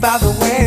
by the way.